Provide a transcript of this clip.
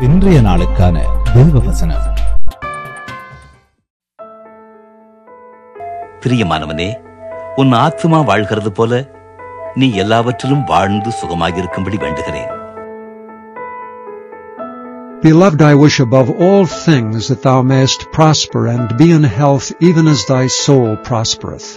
இன்றைய நாளுக்கான தெய்வ வசனம் பிரியமானவனே உன் ஆத்மா வாழ்கிறது போல நீ எல்லாவற்றிலும் வாழ்ந்து சுகமாக இருக்கும்படி வேண்டுகிறேன் Beloved, I wish above all things that thou mayest prosper and be in health even as thy soul prospereth.